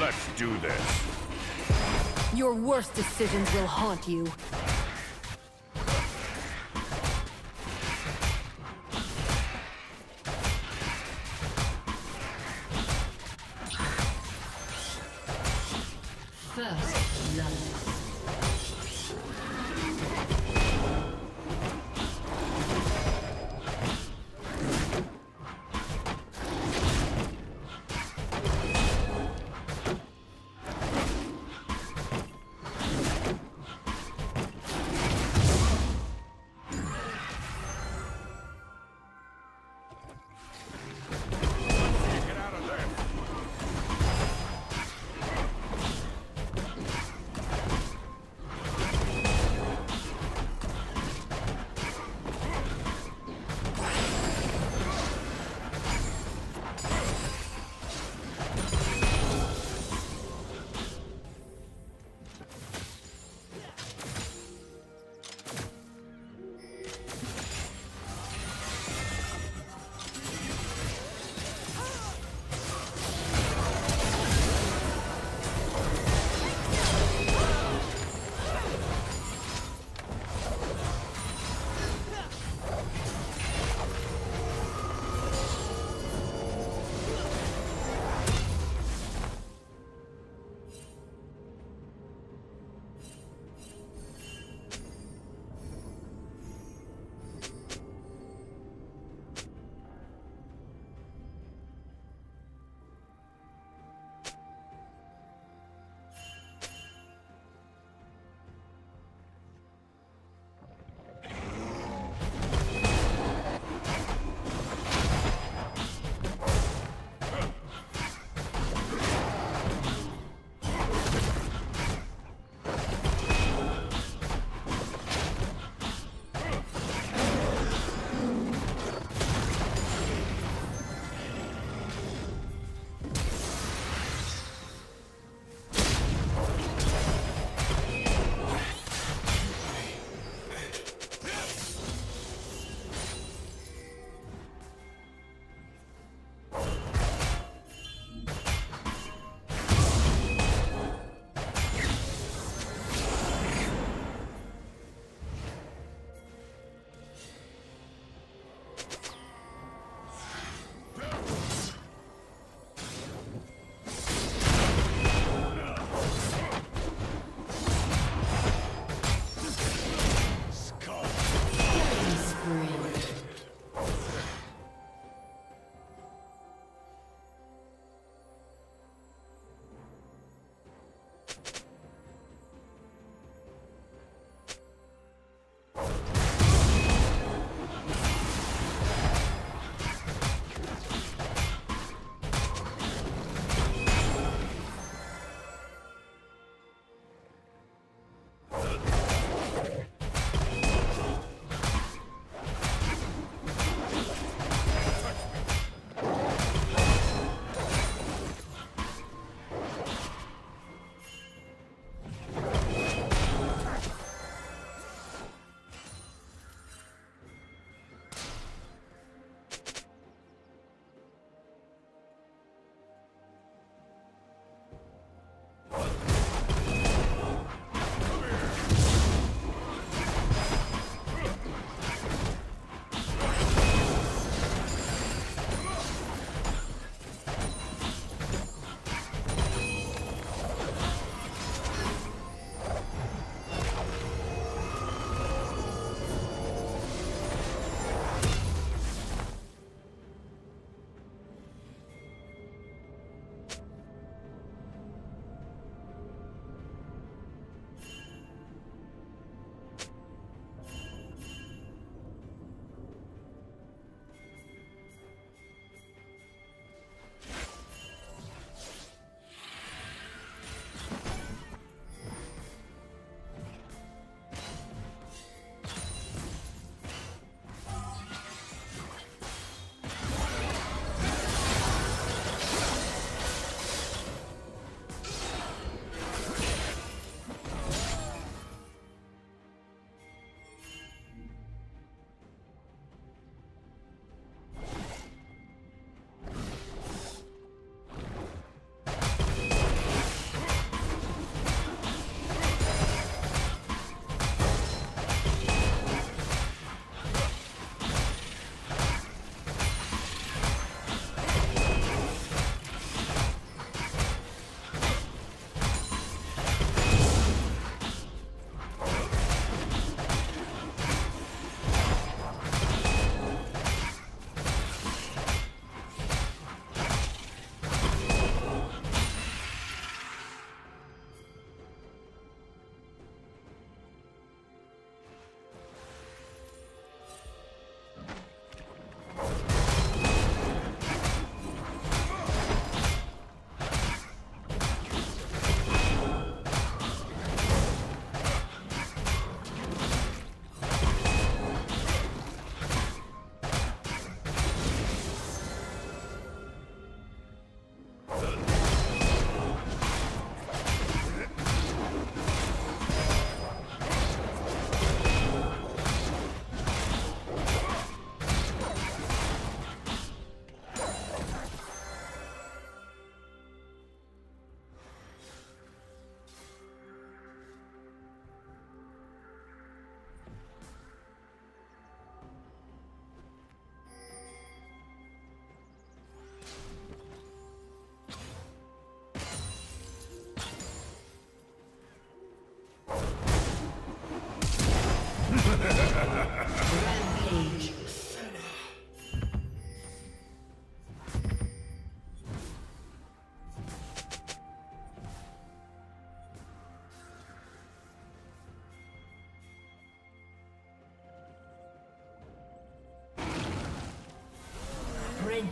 Let's do this. Your worst decisions will haunt you.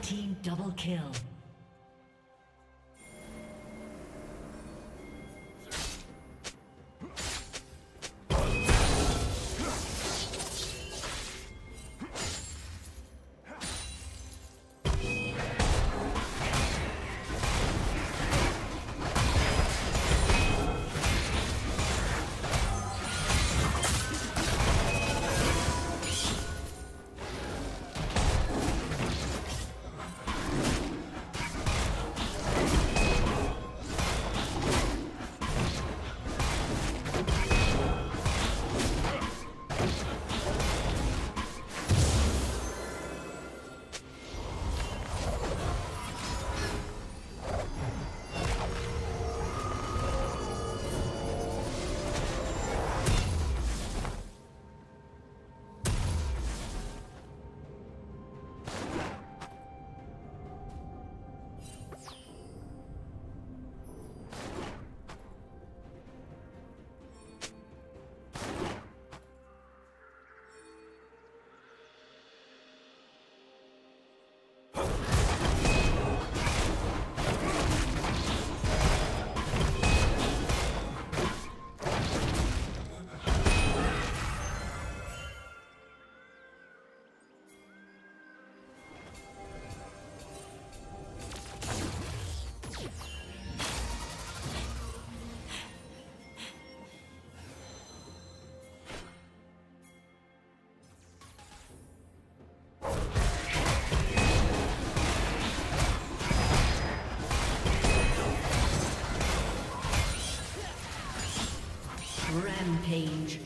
Team double kill. Rampage.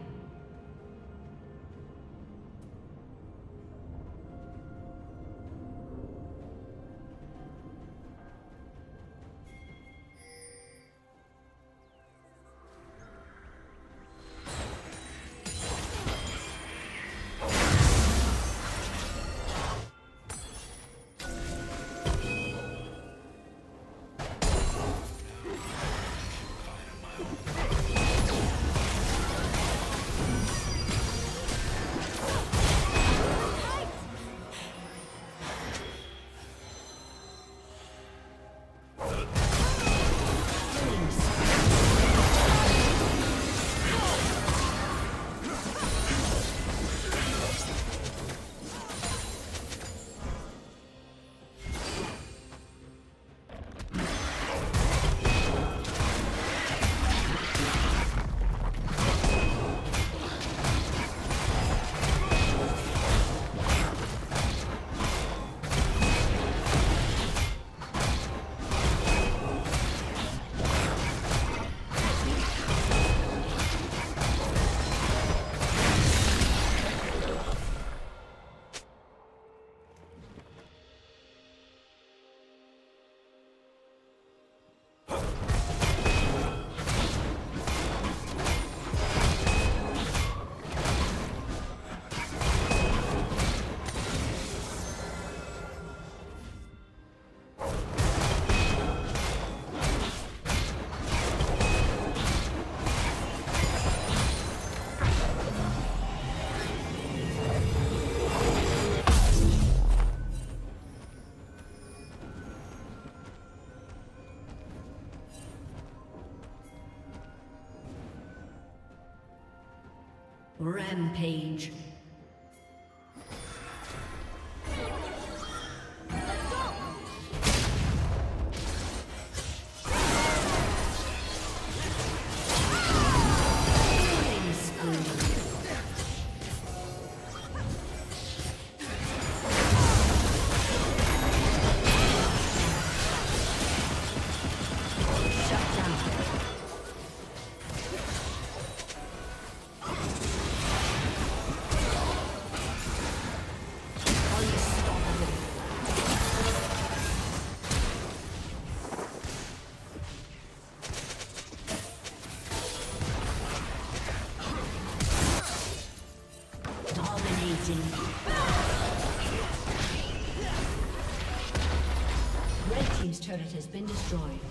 Rampage. Killing spree.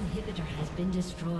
Inhibitor has been destroyed.